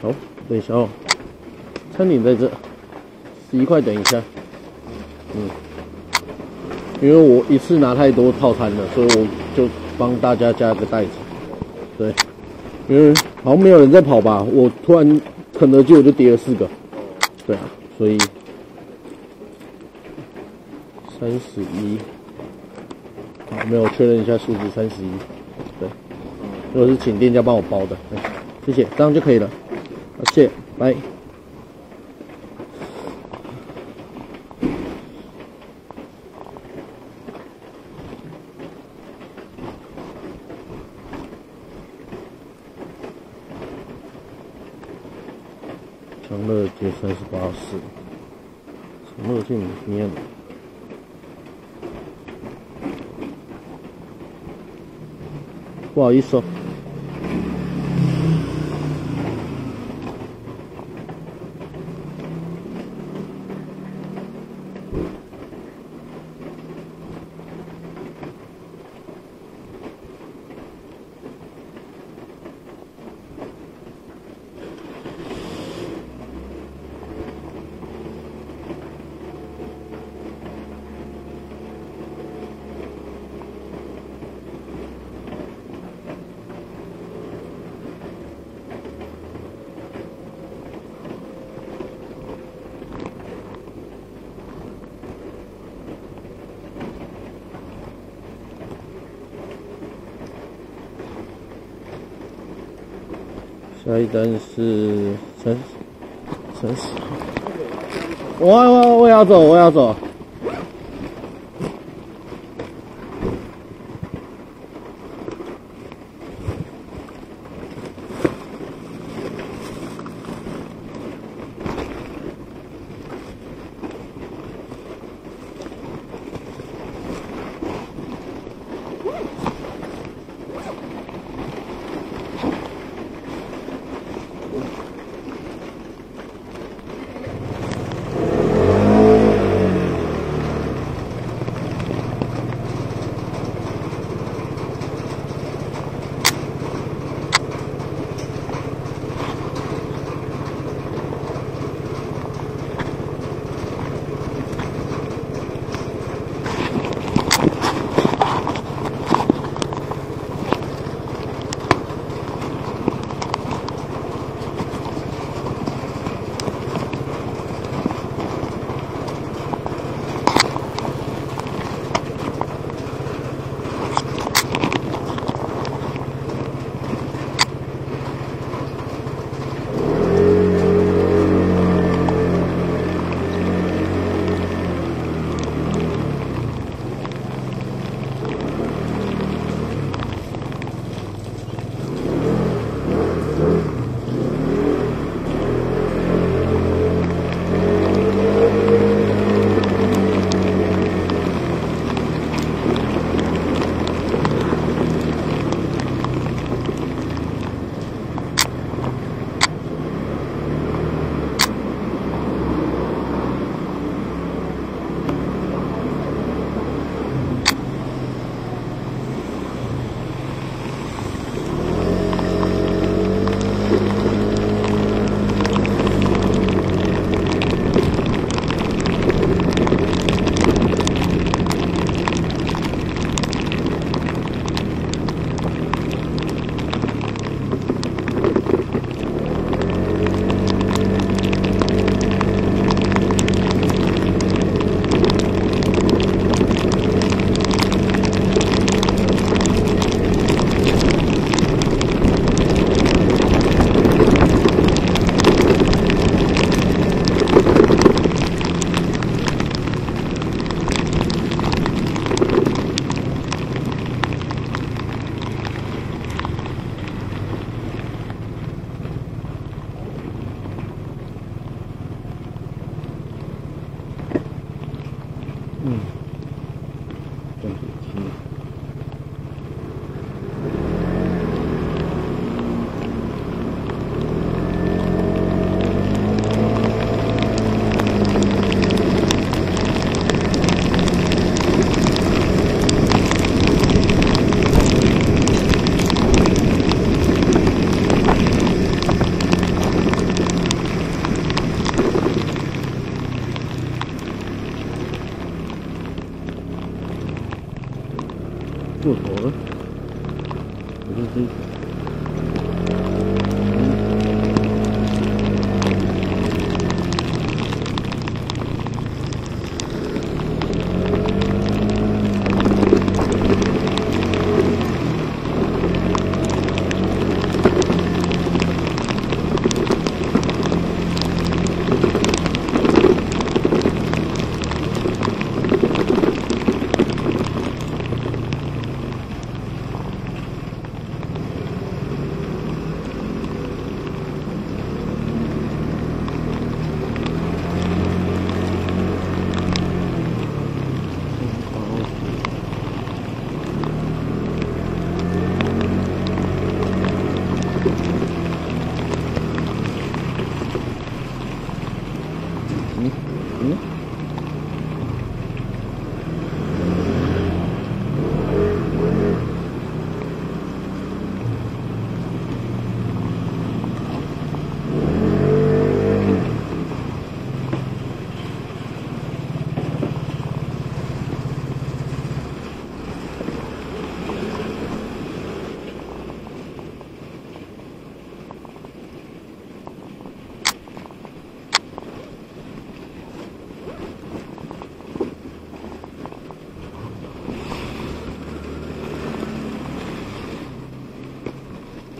好，等一下哦，餐点在这，十一块，等一下。嗯，因为我一次拿太多套餐了，所以我就帮大家加个袋子。对，因为好像没有人在跑吧，我突然肯德基我就叠了四个。对啊，所以三十一。好，没有确认一下数字三十一。对，如果是请店家帮我包的，谢谢，这样就可以了。谢谢，拜。长乐街三十八室，长乐街里面。不好意思哦。下一单是三三十，我我我要走，我要走。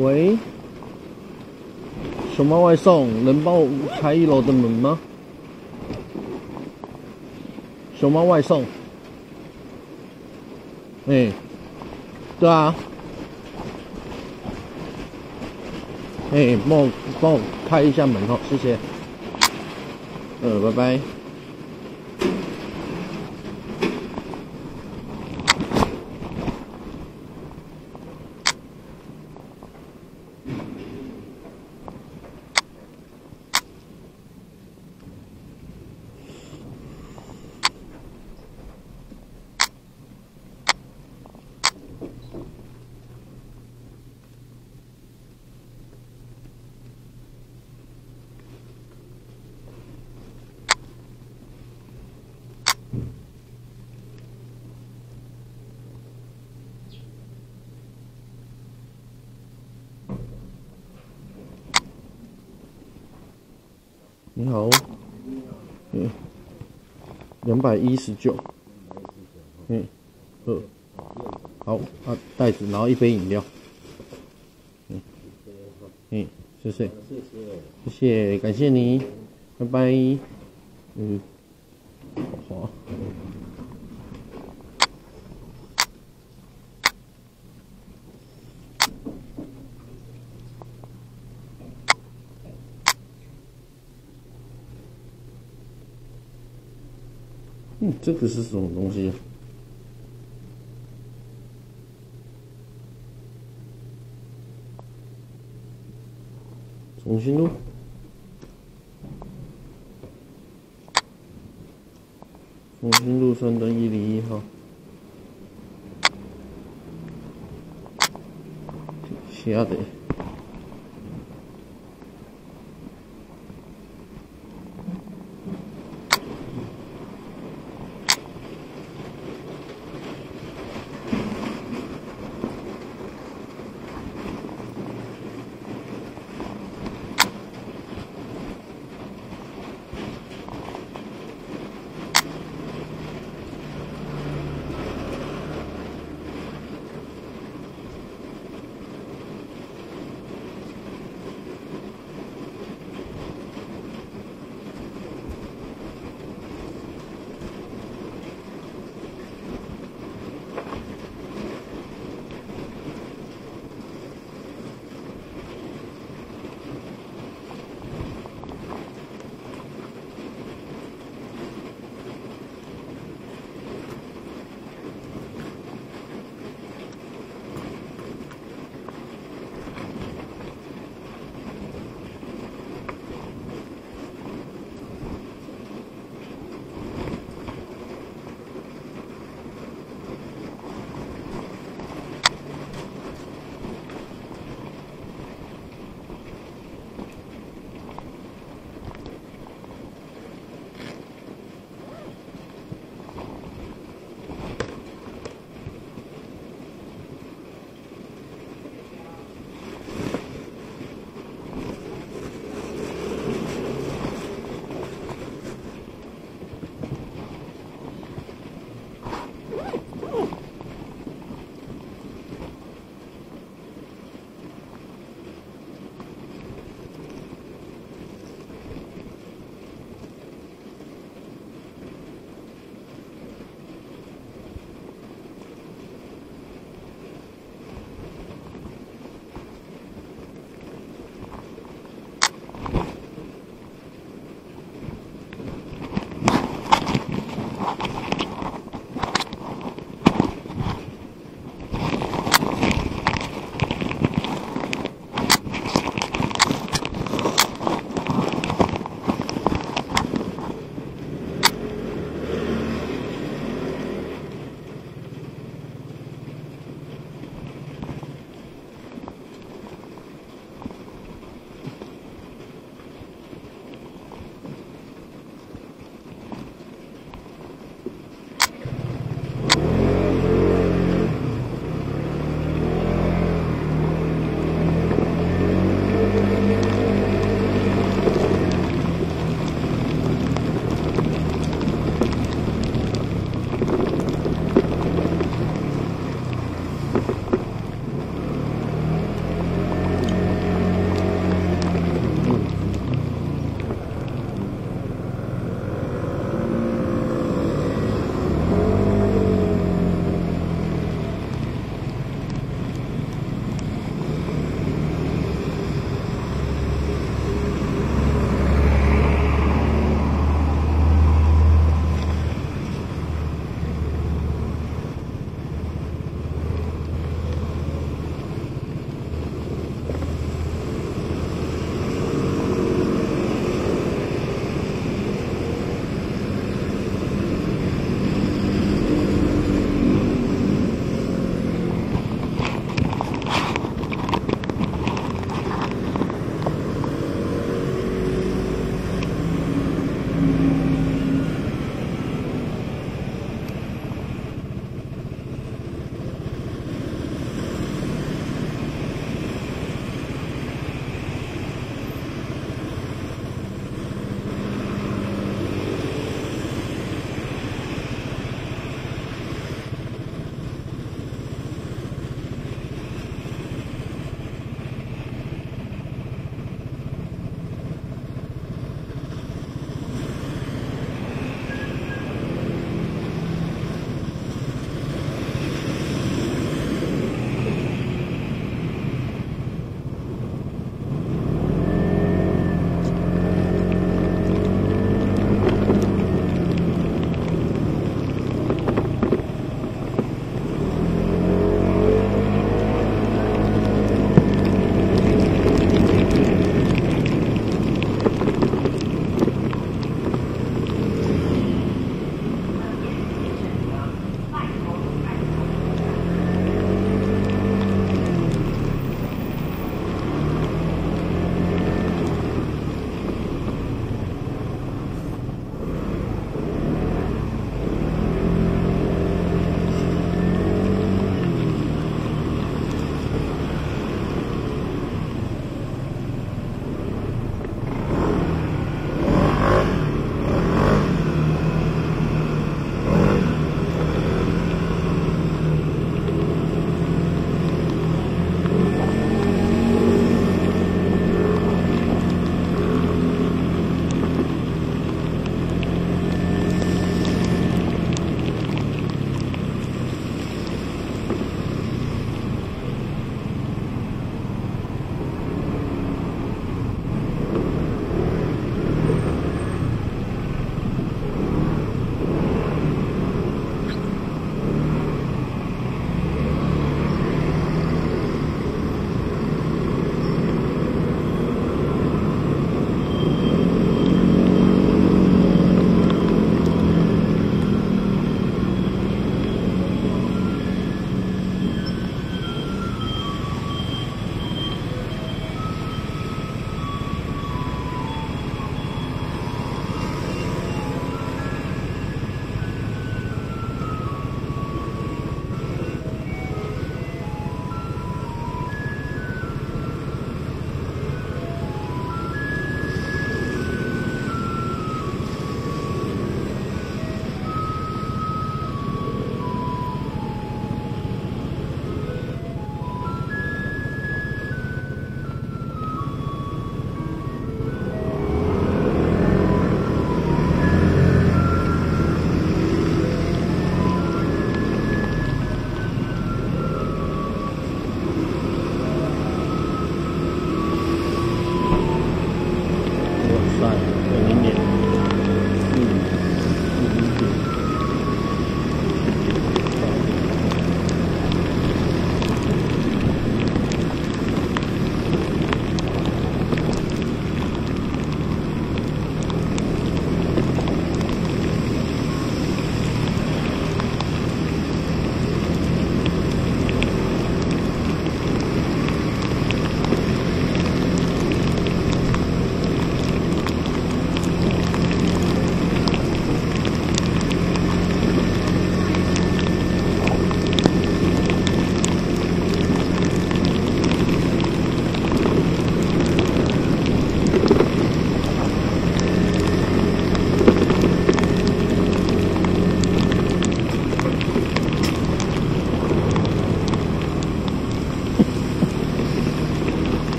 喂，熊猫外送，能帮我开一楼的门吗？熊猫外送，哎，对啊，哎，帮我帮我开一下门哦，谢谢。呃，拜拜。你好，嗯，两百一十九，嗯，呃，好啊，袋子，然后一杯饮料，嗯，嗯，谢谢，谢谢，感谢你，拜拜，嗯，好。嗯，这个是什么东西？重新录，重新录三段一零一号，下的。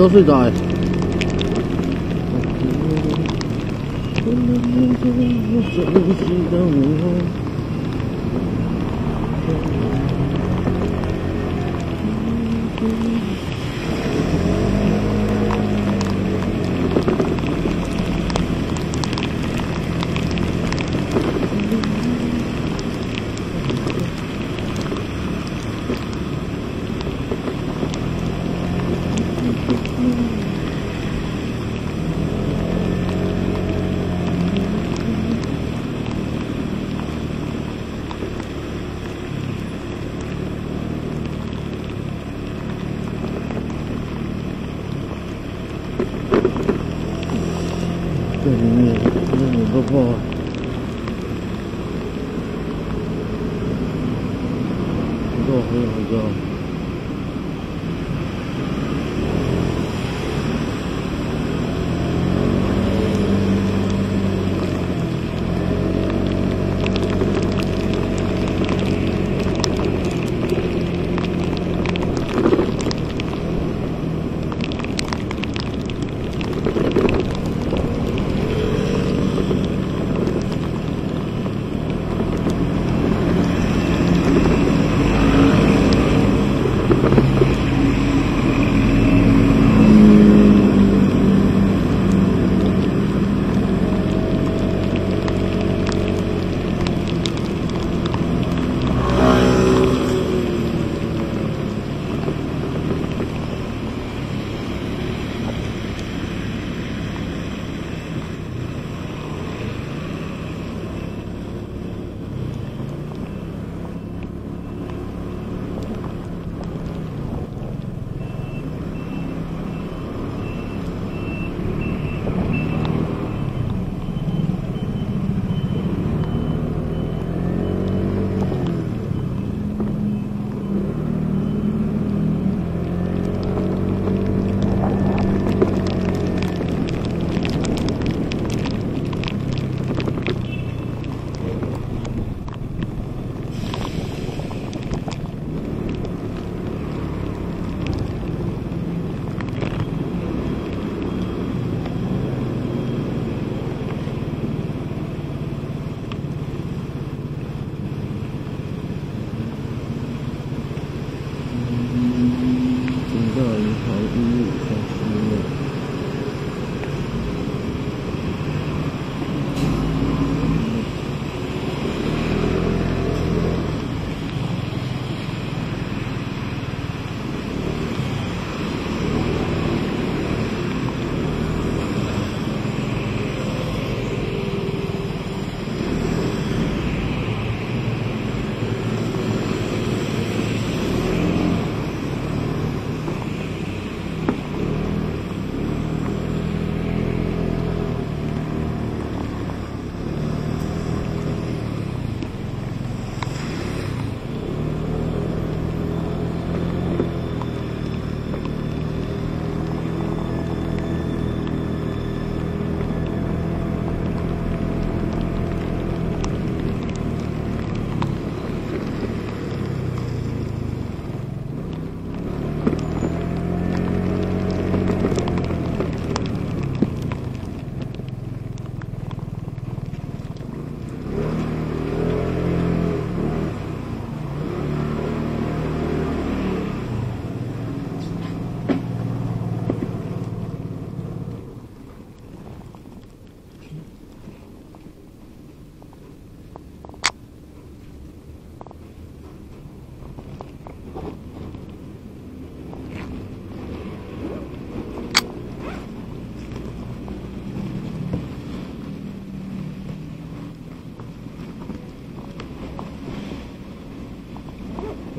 都睡着哎。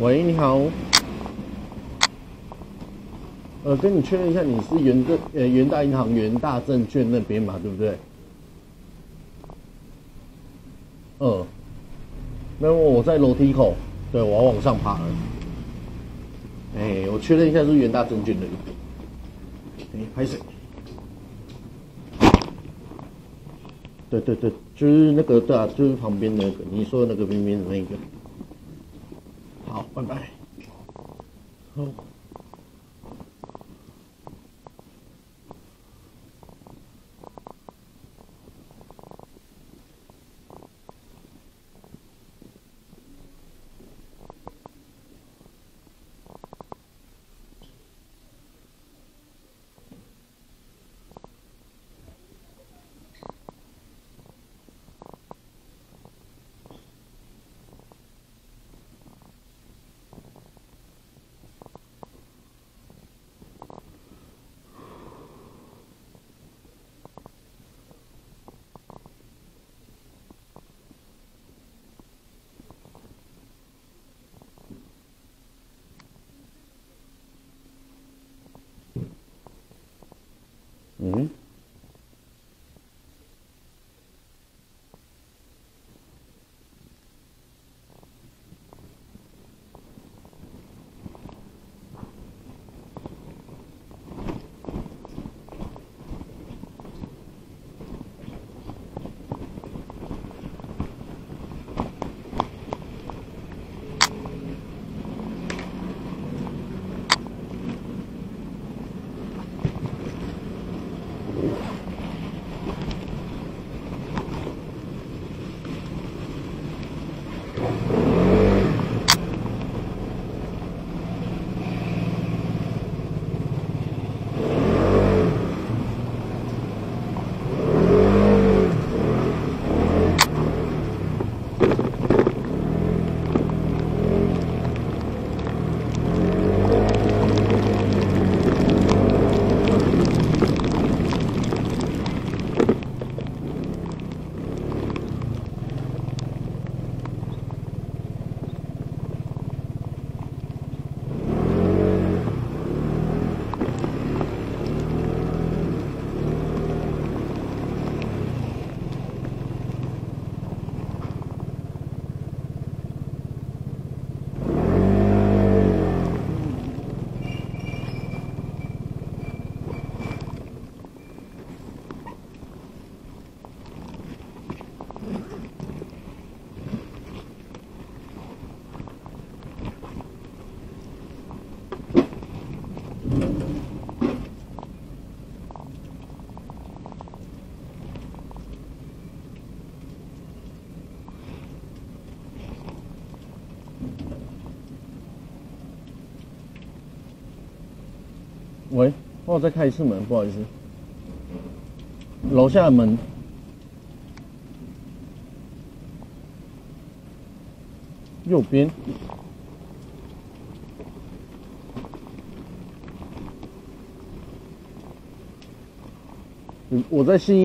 喂，你好。呃，跟你确认一下，你是元大呃元大银行元大证券那边嘛，对不对？嗯，那，我在楼梯口，对我要往上爬了。哎，我确认一下是元大证券的。哎，拍谁？对对对，就是那个对啊，就是旁边那个你说的那个边边的那个。好，拜我再开一次门，不好意思。楼下的门，右边。我在新。